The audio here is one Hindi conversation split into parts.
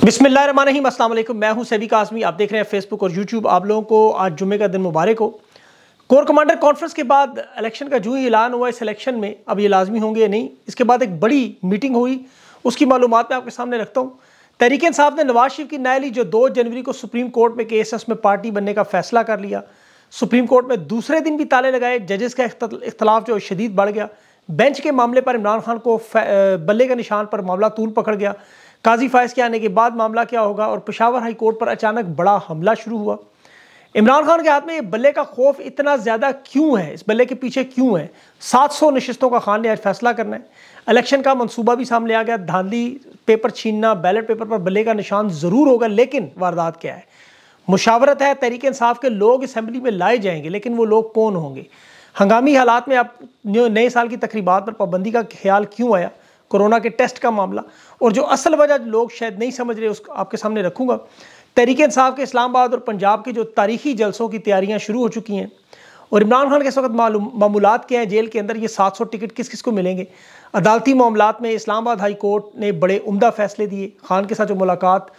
अस्सलाम वालेकुम मैं हूँ सभी कासमी आप देख रहे हैं फेसबुक और यूट्यूब आप लोगों को आज जुम्मे का दिन मुबारक हो। कोर कमांडर कॉन्फ्रेंस के बाद इलेक्शन का जो ही ऐलान हुआ इस इलेक्शन में, अब ये लाजमी होंगे या नहीं, इसके बाद एक बड़ी मीटिंग हुई। उसकी मालूम मैं आपके सामने रखता हूँ। तहरीक साहब ने नवाज़ शरीफ की न्यायाली जो दो जनवरी को सुप्रीम कोर्ट में केस में पार्टी बनने का फैसला कर लिया। सुप्रीम कोर्ट में दूसरे दिन भी ताले लगाए। जजेस का इख्तलाफ जो शदीद बढ़ गया। बेंच के मामले पर इमरान खान को बल्ले के निशान पर मामला तूल पकड़ गया। काजी फायज के आने के बाद मामला क्या होगा और पेशावर हाई कोर्ट पर अचानक बड़ा हमला शुरू हुआ। इमरान खान के हाथ में ये बल्ले का खौफ इतना ज़्यादा क्यों है? इस बल्ले के पीछे क्यों है? 700 नशस्तों का खान ने आज फैसला करना है। इलेक्शन का मंसूबा भी सामने आ गया। धांधली पेपर छीनना, बैलेट पेपर पर बल्ले का निशान ज़रूर होगा, लेकिन वारदात क्या है? मुशावरत है, तहरीक इंसाफ के लोग असम्बली में लाए जाएँगे, लेकिन वो लोग कौन होंगे? हंगामी हालात में आप नए साल की तकरीबा पर पाबंदी का ख्याल क्यों आया? कोरोना के टेस्ट का मामला, और जो असल वजह लोग शायद नहीं समझ रहे, उसको आपके सामने रखूँगा। तहरीक इंसाफ के इस्लामाबाद और पंजाब के जो तारीखी जलसों की तैयारियाँ शुरू हो चुकी हैं, और इमरान खान के इस वक्त मामूलत क्या हैं, जेल के अंदर ये 700 टिकट किस किस को मिलेंगे। अदालती मामला में इस्लामाबाद हाई कोर्ट ने बड़े उम्दा फैसले दिए। खान के साथ जो मुलाकात,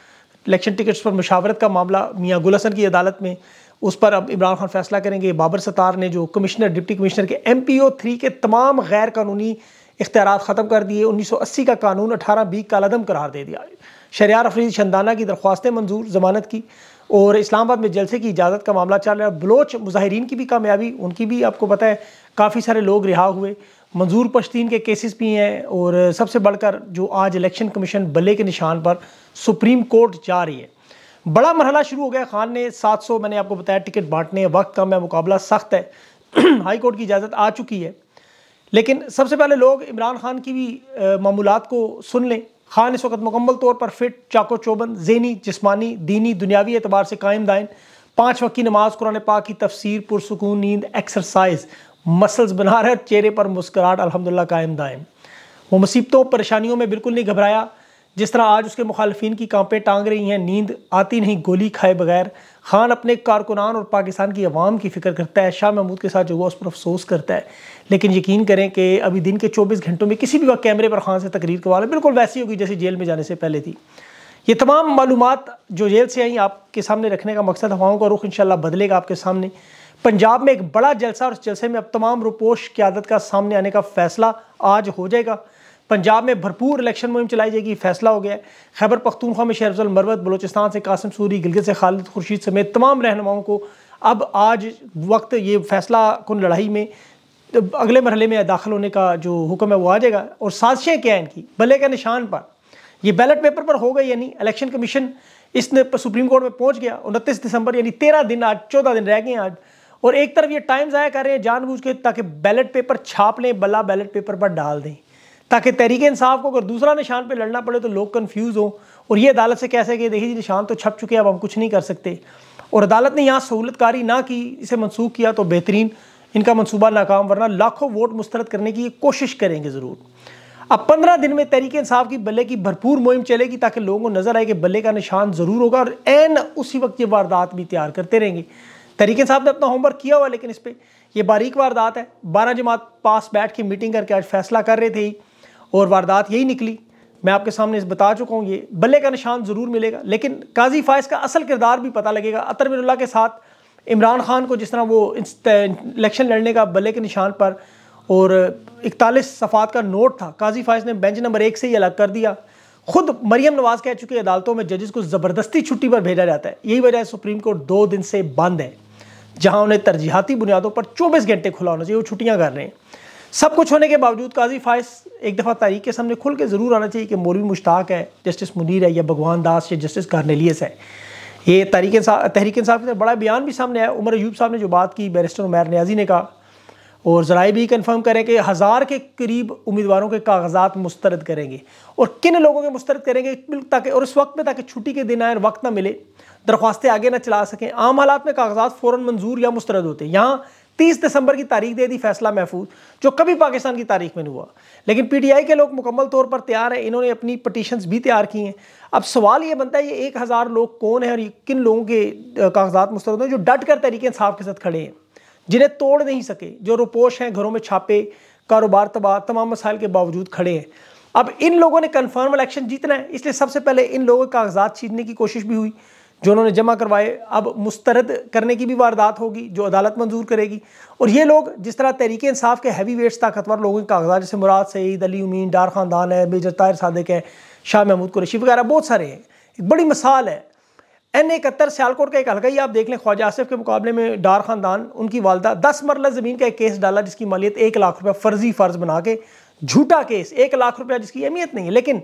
इलेक्शन टिकट्स पर मुशावरत का मामला मियाँ गुल हसन की अदालत में, उस पर अब इमरान खान फैसला करेंगे। बाबर सतार ने जो कमिश्नर, डिप्टी कमिश्नर के एम पी ओ थ्री के तमाम गैर कानूनी इख्तियार ख़त्म कर दिए, उन्नीस सौ अस्सी का कानून अठारह बी कालदम करार दे दिया। शरियार अफरीद शंदाना की दरख्वास्तें मंजूर, ज़मानत की। और इस्लामाबाद में जलसे की इजाज़त का मामला चल रहा है। बलोच मुजाहरीन की भी कामयाबी, उनकी भी आपको पता है, काफ़ी सारे लोग रिहा हुए। मंजूर पश्तीन के केसेस भी हैं और सबसे बढ़कर जो आज इलेक्शन कमीशन बल्ले के निशान पर सुप्रीम कोर्ट जा रही है। बड़ा मरहला शुरू हो गया खान ने 700 मैंने आपको बताया, टिकट बांटने वक्त कम है मुकाबला सख्त है। हाई कोर्ट की इजाज़त आ चुकी है। लेकिन सबसे पहले लोग इमरान खान की भी मामूलत को सुन लें। खान इस वक्त मुकम्मल तौर पर फिट, चाको चौबंद जहनी जिसमानी, दीनी, दुनियावी एतबार से कायम दायन। पाँच वक्त की नमाज़ कुरान पाक की तफसीर, पुरसकून, नींद एक्सरसाइज मसल्स बना रहे चेहरे पर मुस्कराहट अलहमदिल्ला कायम दायम। वो मुसीबतों, परेशानियों में बिल्कुल नहीं घबराया। जिस तरह आज उसके मुखालफी की कांपे टांग रही हैं, नींद आती नहीं, गोली खाए बगैर। खान अपने कारकुनान और पाकिस्तान की आवाम की फ़िक्र करता है, शाह महमूद के साथ जो हुआ उस पर अफसोस करता है। लेकिन यकीन करें कि अभी दिन के 24 घंटों में किसी भी वक्त कैमरे पर खान से तकरीर करवा बिल्कुल वैसी होगी जैसे जेल में जाने से पहले थी। ये तमाम मालूम जो जेल से आई, आपके सामने रखने का मकसद हवाओं का रुख इन बदलेगा आपके सामने। पंजाब में एक बड़ा जलसा और उस जलसे में अब तमाम रुपोश की आदत का सामने आने का फैसला आज हो जाएगा। पंजाब में भरपूर इलेक्शन मुहिम चलाई जाएगी, फैसला हो गया खैबर पख्तूनख्वा में शेरफजल मरवत, बलोचिस्तान से कासिम सूरी, गिलगित से खालिद खुर्शीद समेत तमाम रहनुमाओं को अब आज वक्त ये फैसला कन लड़ाई में तो अगले मरहले में दाखिल होने का जो हुक्म है वो आ जाएगा। और साजिशें क्या हैं इनकी? बल्ले के निशान पर। ये बैलेट पेपर पर हो गई यानी इलेक्शन कमीशन इसने सुप्रीम कोर्ट में पहुँच गया। उनतीस दिसंबर यानी तेरह दिन, आज चौदह दिन रह गए आज। और एक तरफ़ ये टाइम ज़ाया कर रहे हैं जानबूझ के ताकि बैलेट पेपर छाप लें, बल्ला बैलेट पेपर पर डाल दें। ताकि तहरीक इंसाफ को अगर दूसरा निशान पर लड़ना पड़े तो लोग कन्फ्यूज़ हों। और ये अदालत से कैसे कि देखिए जी, निशान तो छप चुके हैं, अब हम कुछ नहीं कर सकते। और अदालत ने यहाँ सहूलतकारी ना की, इसे मनसूख किया तो बेहतरीन। इनका मनसूबा नाकाम, वरना लाखों वोट मुस्तरद करने की कोशिश करेंगे ज़रूर। अब पंद्रह दिन में तहरीक इंसाफ की बल्ले की भरपूर मुहिम चलेगी ताकि लोगों को नज़र आए कि बल्ले का निशान ज़रूर होगा और एन उसी वक्त ये वारदात भी तैयार करते रहेंगे। तहरीक इंसाफ ने अपना होमवर्क किया हुआ लेकिन इस पर यह बारीक वारदात है। बारह जमात पास बैठ के मीटिंग करके आज फैसला कर रहे थे। और वारदात यही निकली। मैं आपके सामने इस बता चुका हूँ, ये बल्ले का निशान ज़रूर मिलेगा, लेकिन काजी फायज का असल किरदार भी पता लगेगा। अतर मिनुल्ला के साथ इमरान खान को जिस तरह वो इलेक्शन लड़ने का बल्ले के निशान पर और इकतालीस सफ़ात का नोट था, काजी फायज ने बेंच नंबर एक से ही अलग कर दिया। खुद मरियम नवाज़ कह चुकी अदालतों में जजेस को ज़बरदस्ती छुट्टी पर भेजा जाता है। यही वजह सुप्रीम कोर्ट दो दिन से बंद है, जहाँ उन्हें तरजीहती बुनियादों पर 24 घंटे खुला होना चाहिए, वो छुट्टियाँ कर रहे हैं। सब कुछ होने के बावजूद काजी फायस एक दफ़ा तारीख के सामने खुल के ज़रूर आना चाहिए कि मौलवी मुश्ताक है, जस्टिस मुनीर है या भगवान दास या जस्टिस कार्नेलियस है। ये तारीख तहरीक इंसाफ का बड़ा बयान भी सामने आया। उमर अयूब साहब ने जो बात की, बैरिस्टर उमैर न्याजी ने कहा, और ज़राए भी कन्फर्म करें कि हज़ार के करीब उम्मीदवारों के कागजात मुस्तरद करेंगे। और किन लोगों के मुस्तरद करेंगे ताकि, और इस वक्त में ताकि छुट्टी के दिन आए वक्त ना मिले, दरख्वास्तें आगे ना चला सकें। आम हालात में कागजात फ़ौर मंजूर या मुस्तरद होते हैं। यहाँ तीस दिसंबर की तारीख दे दी फैसला महफूज, जो कभी पाकिस्तान की तारीख में नहीं हुआ। लेकिन पीटीआई के लोग मुकम्मल तौर पर तैयार हैं, इन्होंने अपनी पटिशन्स भी तैयार की हैं। अब सवाल ये बनता है, ये एक हज़ार लोग कौन है और किन लोगों के कागजात मुस्तरद हैं जो डट कर तरीके इंसाफ के साथ खड़े हैं, जिन्हें तोड़ नहीं सके, जो रुपोश हैं, घरों में छापे, कारोबार तबाह, तमाम मसाइल के बावजूद खड़े हैं। अब इन लोगों ने कन्फर्म इलेक्शन जीतना है, इसलिए सबसे पहले इन लोगों के कागजात छीनने की कोशिश भी हुई। जो उन्होंने जमा करवाए, अब मुस्तरद करने की भी वारदात होगी, जो अदालत मंजूर करेगी। और ये लोग जिस तरह तहरीक इंसाफ के हैवी वेट्स ताकतवर लोगों के कागजात, जैसे मुराद सईद, अली उमीन, डार ख़ानदान है, मेजर ताहिर सादक है, शाह महमूद कुरेशी वगैरह, बहुत सारे हैं। एक बड़ी मिसाल है, एन इकहत्तर सियालकोट का एक हल्का ही आप देख लें, ख्वाजा आसिफ के मुकाबले में डार ख़ानदान, उनकी वालदा दस मरला ज़मीन का एक केस डाला, जिसकी मालियत एक लाख रुपया फ़र्जी फ़र्ज़ बना के, झूठा केस, एक लाख रुपया जिसकी अहमियत नहीं है। लेकिन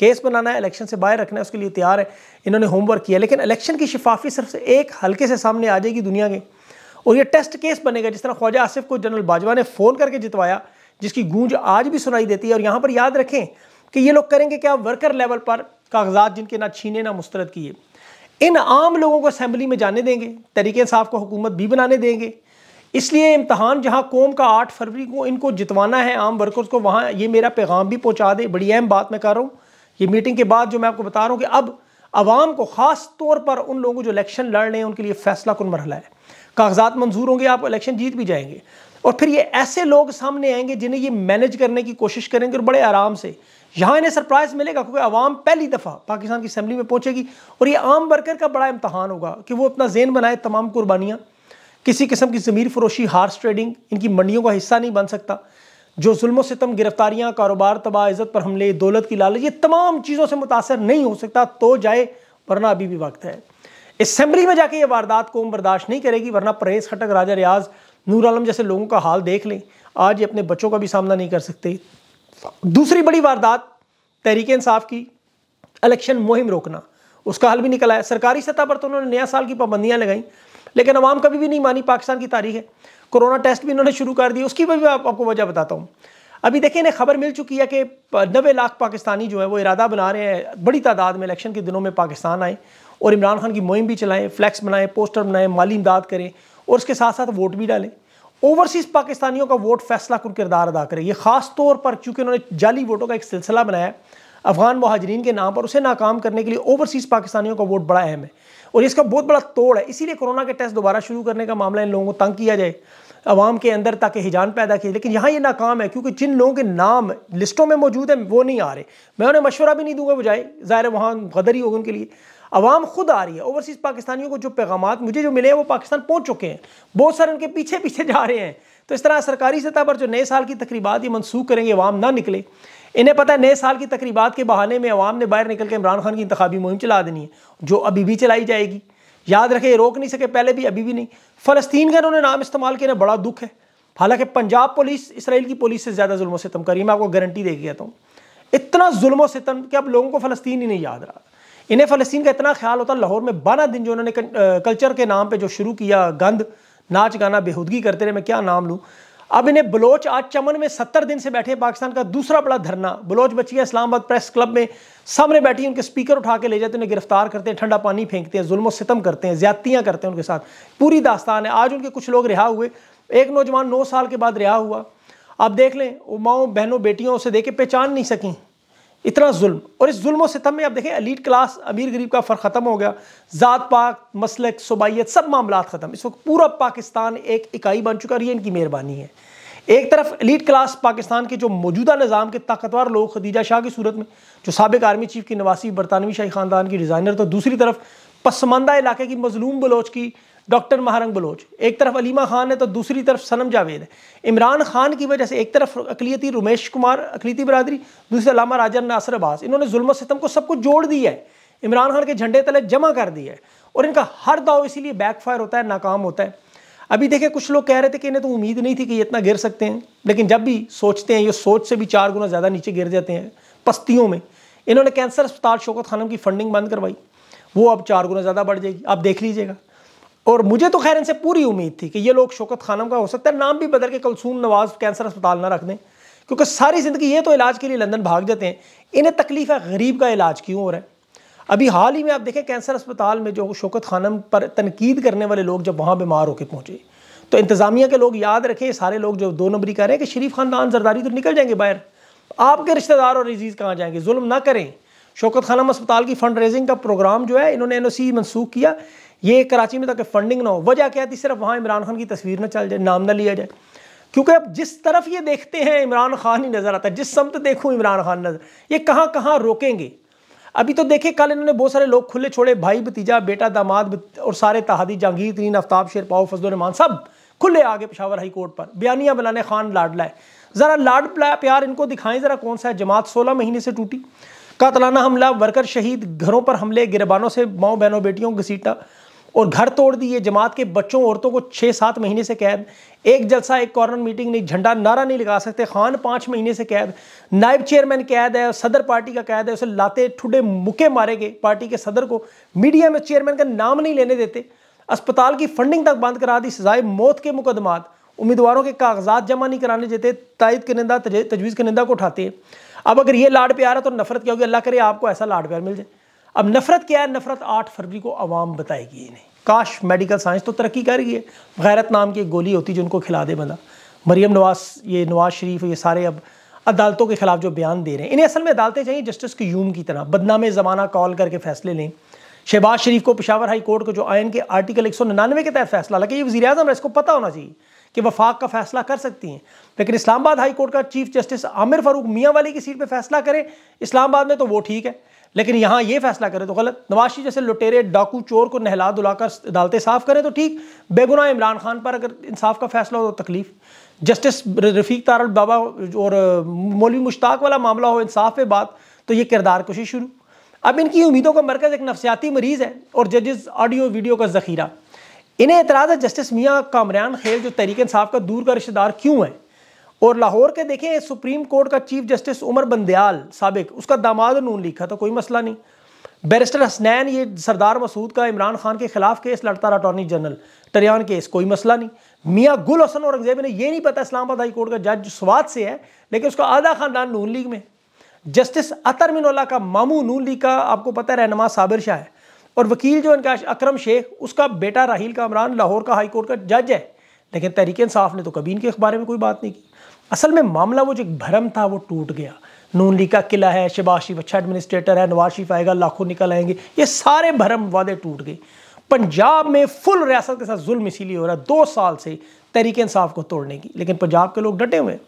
केस बनाना है इलेक्शन से बाहर रखना है, उसके लिए तैयार है। इन्होंने होमवर्क किया लेकिन इलेक्शन की शिफाफी सिर्फ़ एक हल्के से सामने आ जाएगी दुनिया के। और ये टेस्ट केस बनेगा, जिस तरह ख्वाजा आसिफ को जनरल बाजवा ने फ़ोन करके जितवाया, जिसकी गूंज आज भी सुनाई देती है। और यहाँ पर याद रखें कि ये लोग करेंगे क्या? वर्कर लेवल पर कागजात जिनके ना छीने, ना मुस्तरद किए। इन आम लोगों को असम्बली में जाने देंगे, तरीके साफ़ को हुकूमत भी बनाने देंगे। इसलिए इम्तहान, जहाँ कौम का आठ फरवरी को इनको जितवाना है, आम वर्कर्स को, वहाँ ये मेरा पैगाम भी पहुँचा दे। बड़ी अहम बात मैं कर रहा हूँ। ये मीटिंग के बाद जो मैं आपको बता रहा हूँ कि अब आवाम को ख़ास तौर पर उन लोगों को जो इलेक्शन लड़ रहे हैं, उनके लिए फैसला कन मरहला है। कागजात मंजूर होंगे, आप इलेक्शन जीत भी जाएँगे। और फिर ये ऐसे लोग सामने आएँगे जिन्हें ये मैनेज करने की कोशिश करेंगे और बड़े आराम से। यहाँ इन्हें सरप्राइज़ मिलेगा क्योंकि आवाम पहली दफ़ा पाकिस्तान की असम्बली में पहुँचेगी और ये आम वर्कर का बड़ा इम्तहान होगा कि वो अपना जेन बनाए तमाम कुर्बानियाँ। किसी किस्म की ज़मीर फरोशी, हार्स ट्रेडिंग, इनकी मंडियों का हिस्सा नहीं बन सकता। जो जुल्म सितम गिरफ्तारियाँ, कारोबार, तबाह, इज़्ज़त पर हमले, दौलत की लालच, ये तमाम चीज़ों से मुतासर नहीं हो सकता तो जाए, वरना अभी भी वक्त है। असम्बली में जाके ये वारदात कौम बर्दाश्त नहीं करेगी, वरना परहेज खटक राजा रियाज नूर आलम जैसे लोगों का हाल देख लें। आज ये अपने बच्चों का भी सामना नहीं कर सकते। दूसरी बड़ी वारदात, तहरीक इंसाफ की, इलेक्शन मुहिम रोकना। उसका हल भी निकला है। सरकारी सतह पर तो उन्होंने नया साल की पाबंदियाँ लगाई, लेकिन अवाम कभी भी नहीं मानी पाकिस्तान की तारीख है। कोरोना टेस्ट भी इन्होंने शुरू कर दिया उसकी भी मैं आपको वजह बताता हूँ। अभी देखिए, इन्हें खबर मिल चुकी है कि नबे लाख पाकिस्तानी जो है, वो इरादा बना रहे हैं। बड़ी तादाद में इलेक्शन के दिनों में पाकिस्तान आए और इमरान खान की मुहिम भी चलाएँ, फ्लैक्स बनाएँ, पोस्टर बनाएँ, माली इमदाद करें और उसके साथ साथ वोट भी डालें। ओवरसीज़ पाकिस्तानियों का वोट फैसला कुन किरदार अदा करे। ये ख़ास तौर पर, चूँकि उन्होंने जाली वोटों का एक सिलसिला बनाया अफगान महाजरीन के नाम पर उसे नाकाम करने के लिए ओवरसीज़ पाकिस्तानियों का वोट बड़ा अहम है और इसका बहुत बड़ा तोड़ है। इसीलिए कोरोना के टेस्ट दोबारा शुरू करने का मामला इन लोगों को तंग किया जाए, अवाम के अंदर ताकि हिजान पैदा किए। लेकिन यहाँ ये नाकाम है, क्योंकि जिन लोगों के नाम लिस्टों में मौजूद है, वो नहीं आ रहे। मैं उन्हें मशवरा भी नहीं दूँगा बजाय, ज़ाहिर वहाँ गदर ही होगा उनके लिए। अवाम खुद आ रही है, ओवरसीज़ पाकिस्तानियों को जो पैगाम मुझे जो मिले हैं, वो पाकिस्तान पहुँच चुके हैं। बहुत सारे उनके पीछे पीछे जा रहे हैं। तो इस तरह सरकारी सतह पर जो नए साल की तकरीबा ये मनसूख करेंगे, अवाम ना निकले। इन्हें पता है, नए साल की तकरीबात के बहाने में अवाम ने बाहर निकल के इमरान खान की इंतबी मुहिम चला देनी है, जो अभी भी चलाई जाएगी। याद रखे रोक नहीं सके, पहले भी, अभी भी नहीं। फ़लस्तीन का इन्होंने नाम इस्तेमाल किया बड़ा दुख है। हालाँकि पंजाब पुलिस, इसराइल की पुलिस से ज़्यादा जुल्म सितम करी मैं आपको गारंटी दे गया हूँ। इतना जुल्म सितम कि अब लोगों को फ़लस्तीन ही नहीं याद रहा। इन्हें फ़लस्तीन का इतना ख्याल होता, लाहौर में बारह दिन जो उन्होंने कल्चर के नाम पर जो शुरू किया गंद नाच गाना, बेहूदगी करते रहे, मैं क्या नाम लूँ? अब इन्हें बलोच आज चमन में सत्तर दिन से बैठे पाकिस्तान का दूसरा बड़ा धरना। बलोच बची है इस्लामाबाद प्रेस क्लब में। सामने बैठी उनके स्पीकर उठा के ले जाते हैं, उन्हें गिरफ़्तार करते हैं, ठंडा पानी फेंकते हैं, जुल्म सितम करते हैं, ज्यादतियाँ करते हैं उनके साथ। पूरी दास्तान है। आज उनके कुछ लोग रिहा हुए। एक नौजवान नौ साल के बाद रिहा हुआ। आप देख लें वो माओ बहनों बेटियों उसे देखे पहचान नहीं सकें। इतना जुल्म। और इस जुल्म सितम में आप देखें अलीट क्लास अमीर गरीब का फ़र्क ख़त्म हो गया। ज़ात पाक मसलक सुबाइत सब मामला ख़त्म। इस वक्त पूरा पाकिस्तान एक इकाई बन चुका है ये इनकी मेहरबानी है। एक तरफ़ एलीट क्लास पाकिस्तान के जो मौजूदा निज़ाम के ताकतवर लोग, खदीजा शाह की सूरत में, जो सबक आर्मी चीफ की नवासी बरतानवी शाही ख़ानदान की डिज़ाइनर तो दूसरी तरफ़ पसमानदा इलाके की मजलूम बलोच की डॉक्टर महारंग बलोच। एक तरफ़ अलीमा खान है तो दूसरी तरफ़ सनम जावेद है। इमरान खान की वजह से एक तरफ़ अकलीती रुमेश कुमार, अकलीती बरदरी, दूसरी अलामा राजा नासर अब्बास। इन्होंने जुल्म सितम को सब कुछ जोड़ दिया है। इमरान खान के झंडे तले जमा कर दिया है और इनका हर दाव इसीलिए बैकफायर होता है, नाकाम होता है। अभी देखिए, कुछ लोग कह रहे थे कि इन्हें तो उम्मीद नहीं थी कि ये इतना गिर सकते हैं, लेकिन जब भी सोचते हैं, ये सोच से भी चार गुना ज़्यादा नीचे गिर जाते हैं, पस्तियों में। इन्होंने कैंसर अस्पताल शौकत खानम की फंडिंग बंद करवाई। वो अब चार गुना ज़्यादा बढ़ जाएगी। आप देख लीजिएगा। और मुझे तो खैर इनसे पूरी उम्मीद थी कि ये लोग शौकत खानम का हो सकता है, नाम भी बदल के कलसूम नवाज़ कैंसर अस्पताल ना रख दें। क्योंकि सारी ज़िंदगी ये तो इलाज के लिए लंदन भाग जाते हैं। इन्हें तकलीफ़ है, गरीब का इलाज क्यों हो रहा है? अभी हाल ही में आप देखें, कैंसर अस्पताल में जो शौकत खानम पर तनकीद करने वाले लोग जब वहाँ बीमार होकर पहुँचे तो इंतज़ामिया के लोग याद रखें, सारे लोग जो दो नंबरी कर रहे हैं कि शरीफ खानदान, जरदारी तो निकल जाएँगे बाहर। आपके रिश्तेदार और अज़ीज़ कहाँ जाएँगे? जुल्म ना करें। शौकत खानम अस्पताल की फंड रेजिंग का प्रोग्राम जो है, इन्होंने एन ओ सी मनसूख किया। ये कराची में ताकि फंडिंग ना हो। वजह क्या थी? सिर्फ़ वहाँ इमरान खान की तस्वीर ना चल जाए, नाम ना लिया जाए। क्योंकि अब जिस तरफ़ ये देखते हैं, इमरान खान ही नज़र आता है। जिस समत देखूँ इमरान खान नज़र। ये कहाँ कहाँ रोकेंगे? अभी तो देखे, कल इन्होंने बहुत सारे लोग खुले छोड़े। भाई भतीजा, बेटा दामाद और सारे तहादी, जहांगीर, तरीन आफ्ताब शेर पाओ फजल रहमान, सब खुले आगे पेशावर हाई कोर्ट पर। बयानियाँ बनाने खान लाडला है ज़रा लाड प्यार इनको दिखाएँ, ज़रा कौन सा है? जमात सोलह महीने से टूटी। कातलाना हमला, वर्कर शहीद, घरों पर हमले, गिरबानों से माओ बहनों, बेटियों, घसीटा। और घर तोड़ दिए। जमात के बच्चों औरतों को छः सात महीने से कैद। एक जलसा, एक कॉर्नर मीटिंग नहीं, झंडा नारा नहीं लगा सकते। खान पाँच महीने से कैद। नायब चेयरमैन कैद है, सदर पार्टी का कैद है, उसे लाते ठुडे मुके मारे गए पार्टी के सदर को। मीडिया में चेयरमैन का नाम नहीं लेने देते। अस्पताल की फंडिंग तक बंद करा दी, सजाए मौत के मुकदमात। उम्मीदवारों के कागजात जमा नहीं कराने देते, तायद के निंदा तजवीज़ के निंदा को उठाते हैं। अब अगर ये लाड प्यार है तो नफरत क्या होगी? अल्लाह करे आपको ऐसा लाड प्यार मिल जाए। अब नफरत क्या है? नफरत आठ फरवरी को आवाम बताएगी इन्हें काश मेडिकल साइंस तो तरक्की कर रही है। गैरत नाम की एक गोली होती जो उनको खिला दे बंदा। मरियम नवाज़, ये नवाज़ शरीफ, ये सारे अब अदालतों के खिलाफ जो बयान दे रहे हैं, इन्हें असल में अदालतें चाहिए जस्टिस की यूम की तरह। बदनाम ज़माना कॉल करके फैसले लें। शहबाज शरीफ को पिशावर हाई कोर्ट को जो आयन के आर्टिकल एक सौ निन्यानवे के तहत फैसला लगे, ये वजी अजम है, इसको पता होना चाहिए कि वफाक का फैसला कर सकती हैं। लेकिन इस्लामाबाद हाई कोर्ट का चीफ जस्टिस आमिर फारूक मियाँ वाली की सीट पर फैसला करे, इस्लामाबाद में तो वो ठीक है। लेकिन यहाँ ये फैसला करें तो गलत। नवाशी जैसे लुटेरे डाकू चोर को नहला दुलाकर अदालतें साफ़ करें तो ठीक। बेगुनाह इमरान खान पर अगर इंसाफ का फैसला हो तो तकलीफ़। जस्टिस रफ़ीक तारल बाबा और मौलवी मुश्ताक वाला मामला हो, इंसाफ पे बात तो ये किरदार कुशी शुरू। अब इनकी उम्मीदों का मरकज़ एक नफसियाती मरीज़ है और जजेस ऑडियो वीडियो का ज़ख़ीरा। इन्हें एतराज़ है जस्टिस मियाँ कामरान खेल जो तरीके इंसाफ का दूर का रिश्तेदार क्यों है? और लाहौर के देखें, सुप्रीम कोर्ट का चीफ जस्टिस उमर बंदयाल सबक, उसका दामाद नून लिखा था कोई मसला नहीं। बैरिस्टर हसनैन, ये सरदार मसूद का इमरान खान के खिलाफ केस, लड़ता रहा अटॉर्नी जनरल। टरियान केस, कोई मसला नहीं। मियाँ गुल हसन औरंगज़ेब ने ये नहीं पता इस्लामाबाद हाई कोर्ट का जज स्वाद से है, लेकिन उसका आधा खानदान नून लीग में। जस्टिस अतर मिनोला का मामू नून लीग का, आपको पता है, रहनमा साबिर शाह है। और वकील जो इनका, अक्रम शेख, उसका बेटा राहील कामरान लाहौर का हाई कोर्ट का जज है। लेकिन तहरीक इंसाफ ने तो कभी इनके बारे में कोई बात नहीं की। असल में मामला वो जो एक भरम था, वो टूट गया। नून लीग का किला है शबाज शरीफ अच्छा एडमिनिस्ट्रेटर है नवाज़ शरीफ आएगा, लाखों निकल आएँगे। ये सारे भरम वादे टूट गए। पंजाब में फुल रियासत के साथ जुल्म इसीलिए हो रहा है, दो साल से तहरीक इंसाफ को तोड़ने की। लेकिन पंजाब के लोग डटे हुए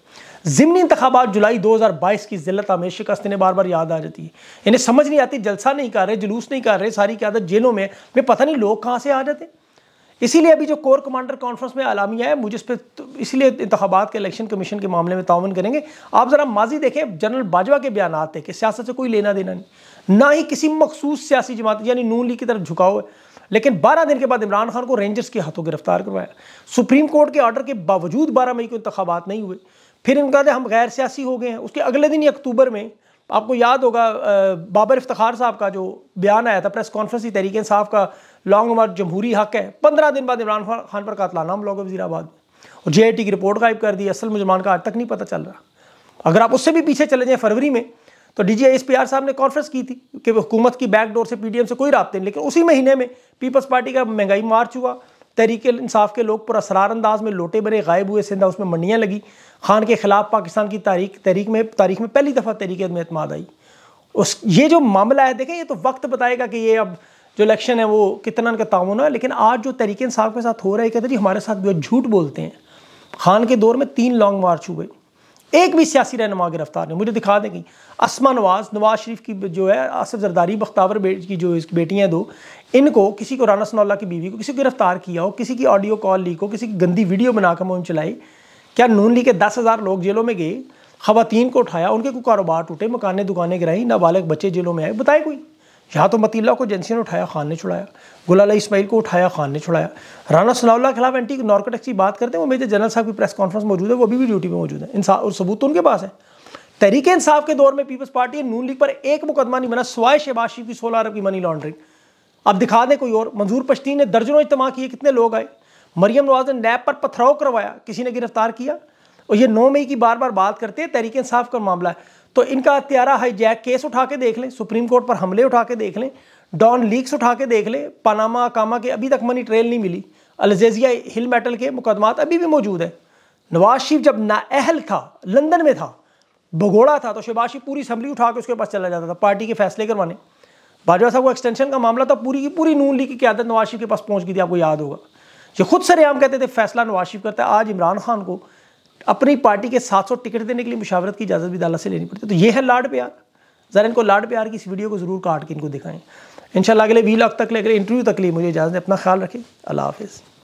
ज़िमनी इंतबात जुलाई 2022 की जिलत हमें शिकस्त इन्हें बार बार याद आ जाती है। इन्हें समझ नहीं आती, जलसा नहीं कर रहे, जुलूस नहीं कर रहे, सारी क्या जेलों में वे पता नहीं लोग कहाँ से आ जाते। इसीलिए अभी जो कोर कमांडर कॉन्फ्रेंस में आलामिया है मुझे इस पर तो इसीलिए इंतबात के इलेक्शन कमीशन के मामले में तावन करेंगे। आप ज़रा माजी देखें जनरल बाजवा के बयान थे कि सियासत से कोई लेना देना नहीं। ना ही किसी मखसूस सियासी जमात, यानी नून लीग की तरफ़ झुकाव है। लेकिन 12 दिन के बाद इमरान खान को रेंजर्स के हाथों गिरफ़्तार करवाया। सुप्रीम कोर्ट के ऑर्डर के बावजूद 12 मई को इंतबात नहीं हुए। फिर इनका हम गैर सियासी हो गए हैं। उसके अगले दिन ही अक्टूबर में, आपको याद होगा बाबर इफ्तार साहब का जो बयान आया था प्रेस कॉन्फ्रेंस तरीके साहब का लॉन्ग मार्च जमहूरी हक है। पंद्रह दिन बाद इमरान खान पर कातलाना हम लोग वजीराबाद में और जेआईटी की रिपोर्ट गायब कर दी। असल मुजमान का आज तक नहीं पता चल रहा। अगर आप उससे भी पीछे चले जाएँ फरवरी में तो D G S P R साहब ने कॉन्फ्रेंस की थी कि हुकूमत की बैकडोर से पी डी एम से कोई रबते नहीं। लेकिन उसी महीने में पीपल्स पार्टी का महँगाई मार्च हुआ तहरीक इंसाफ के लोग पर असरार अंदाज में लोटे बने, गायब हुए सिंधा। उसमें मंडियाँ लगी। खान के खिलाफ पाकिस्तान की तारीख तहरीक में तारीख में पहली दफ़ा तहरीक में अतमाद आई। उस ये जो मामला है, देखें, ये तो वक्त बताएगा कि ये अब जो इलेक्शन है वो कितना इनका ताउन है, लेकिन आज जो तरीके इंसाफ के साथ हो रहा है कहते जी हमारे साथ जो झूठ बोलते हैं। खान के दौर में तीन लॉन्ग मार्च हुए। एक भी सियासी रहनुमा गिरफ़्तार नहीं। मुझे दिखा देंगी असमा नवाज़ नवाज़ शरीफ की जो है, आसिफ जरदारी, बख्तावर बेट की जो इसकी बेटियाँ दो, इनको किसी को राना सनौल्ला की बीवी को किसी को गिरफ़्तार किया हो, किसी की ऑडियो कॉल लीक हो किसी की गंदी वीडियो बनाकर मुहिम चलाई, क्या नून ली के दस हज़ार लोग जेलों में गए खातन को उठाया, उनके कोई कारोबार टूटे, मकाने दुकानें गिराई, नाबालग बच्चे जेलों में आए, बताए कोई? यहाँ तो मतीला को एजेंसी ने उठाया, खान ने छुड़ाया। गुलाला इसमाइल को उठाया, खान ने छुड़ाया। राना सनाउल्ला के खिलाफ एंटी नार्कोटिक्स की बात करते हैं, वो मेजर जनरल साहब की प्रेस कॉन्फ्रेंस मौजूद है, वो अभी भी ड्यूटी में मौजूद है। इंसाफ और सबूत तो उनके पास है। तहरीक इंसाफ के दौर में पीपल्स पार्टी नून लीग पर एक मुकदमा नहीं बना स्वाय शरीफ की सोलह अरब की मनी लॉन्ड्रिंग अब दिखा दें कोई और, मंजूर पश्तीन ने दर्जनों इजमा किए, कितने लोग आए। मरियम नवाज़ ने नैब पर पथराव करवाया, किसी ने गिरफ़्तार किया। और ये नौ मई की बार बार बात करते हैं, तहरीक इंसाफ का मामला है। तो इनका हत्यारा हाईजैक केस उठा के देख लें, सुप्रीम कोर्ट पर हमले उठा के देख लें, डॉन लीक्स उठा के देख लें, पनामा कामा के अभी तक मनी ट्रेल नहीं मिली, अलजेजिया हिल मेटल के मुकदमात अभी भी मौजूद है। नवाज़ शरीफ जब नाअहल था, लंदन में था, भगोड़ा था तो शहबाज शरीफ पूरी असम्बली उठा के उसके पास चला जाता था, पार्टी के फैसले करवाने। बाजवा साहब को एक्सटेंशन का मामला था पूरी की पूरी नून लीग की क्यादत नवाज़ शरीफ के पास पहुँच गई थी, आपको याद होगा। ये खुद सरेआम कहते थे, फैसला नवाज़ शरीफ करता है, आज इमरान खान को अपनी पार्टी के 700 टिकट देने के लिए मुशावरत की इजाज़त भी दाला से लेनी पड़ती है। तो ये है लाड प्यार। ज़रा इनको लाड प्यार की इस वीडियो को ज़रूर काट के इनको दिखाएँ। इन अगले वी लाख तक ले अगले इंटरव्यू तक लिए मुझे इजाज़त अपना ख्याल रखें। अल्लाह हाफिज़।